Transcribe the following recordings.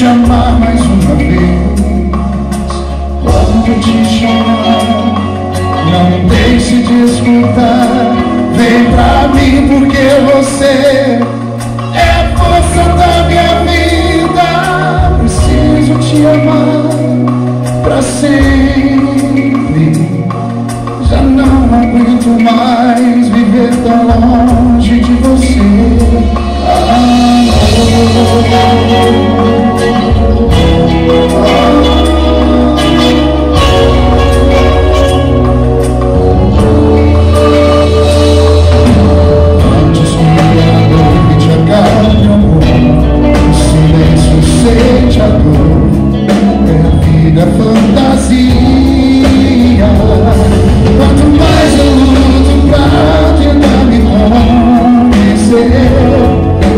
te amar mais uma vez. Quando te chamar Não deixe de escutar Vem pra mim porque você É a força da minha vida. Preciso te amar Pra sempre. Já não aguento mais. minha fantasia. Quanto mais eu luto pra tentar me convencer,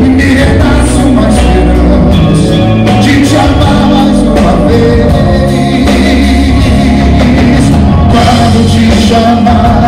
me renasce uma esperança de te amar mais uma vez. Quando te chamar.